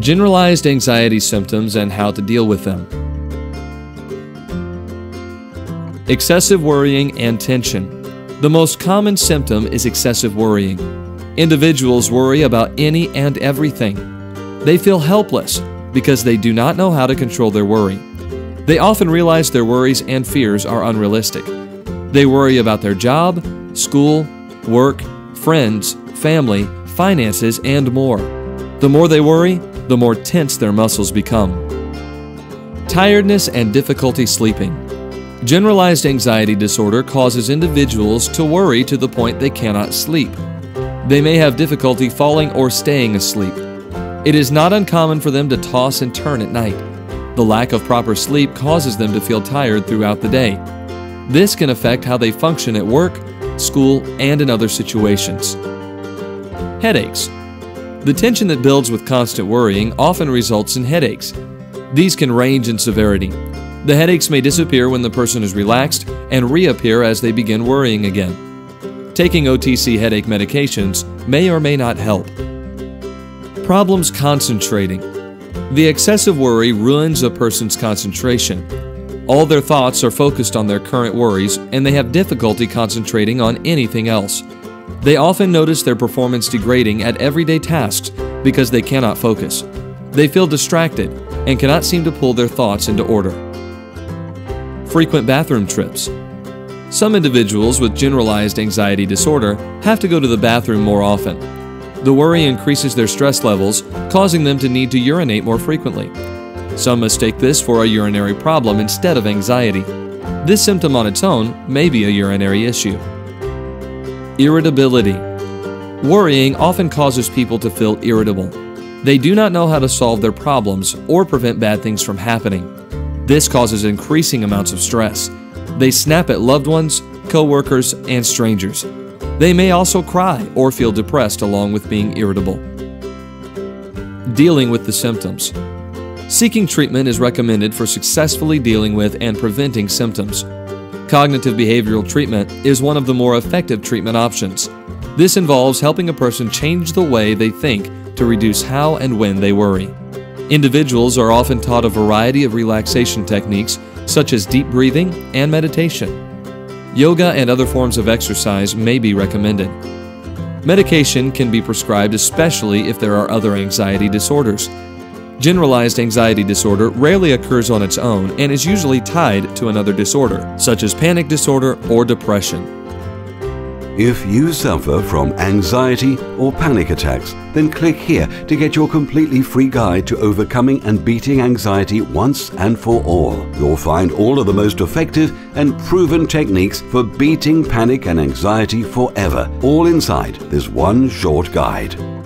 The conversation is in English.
Generalized anxiety symptoms and how to deal with them. Excessive worrying and tension. The most common symptom is excessive worrying. Individuals worry about any and everything. They feel helpless because they do not know how to control their worry. They often realize their worries and fears are unrealistic. They worry about their job, school, work, friends, family, finances, and more. The more they worry, the more tense their muscles become. Tiredness and difficulty sleeping. Generalized anxiety disorder causes individuals to worry to the point they cannot sleep. They may have difficulty falling or staying asleep. It is not uncommon for them to toss and turn at night. The lack of proper sleep causes them to feel tired throughout the day. This can affect how they function at work, school, and in other situations. Headaches. The tension that builds with constant worrying often results in headaches. These can range in severity. The headaches may disappear when the person is relaxed and reappear as they begin worrying again. Taking OTC headache medications may or may not help. Problems concentrating. The excessive worry ruins a person's concentration. All their thoughts are focused on their current worries and they have difficulty concentrating on anything else. They often notice their performance degrading at everyday tasks because they cannot focus. They feel distracted and cannot seem to pull their thoughts into order. Frequent bathroom trips. Some individuals with generalized anxiety disorder have to go to the bathroom more often. The worry increases their stress levels, causing them to need to urinate more frequently. Some mistake this for a urinary problem instead of anxiety. This symptom on its own may be a urinary issue. Irritability. Worrying often causes people to feel irritable. They do not know how to solve their problems or prevent bad things from happening. This causes increasing amounts of stress. They snap at loved ones, co-workers, and strangers. They may also cry or feel depressed along with being irritable. Dealing with the symptoms. Seeking treatment is recommended for successfully dealing with and preventing symptoms. Cognitive behavioral treatment is one of the more effective treatment options. This involves helping a person change the way they think to reduce how and when they worry. Individuals are often taught a variety of relaxation techniques such as deep breathing and meditation. Yoga and other forms of exercise may be recommended. Medication can be prescribed especially if there are other anxiety disorders. Generalized anxiety disorder rarely occurs on its own and is usually tied to another disorder, such as panic disorder or depression. If you suffer from anxiety or panic attacks, then click here to get your completely free guide to overcoming and beating anxiety once and for all. You'll find all of the most effective and proven techniques for beating panic and anxiety forever, all inside this one short guide.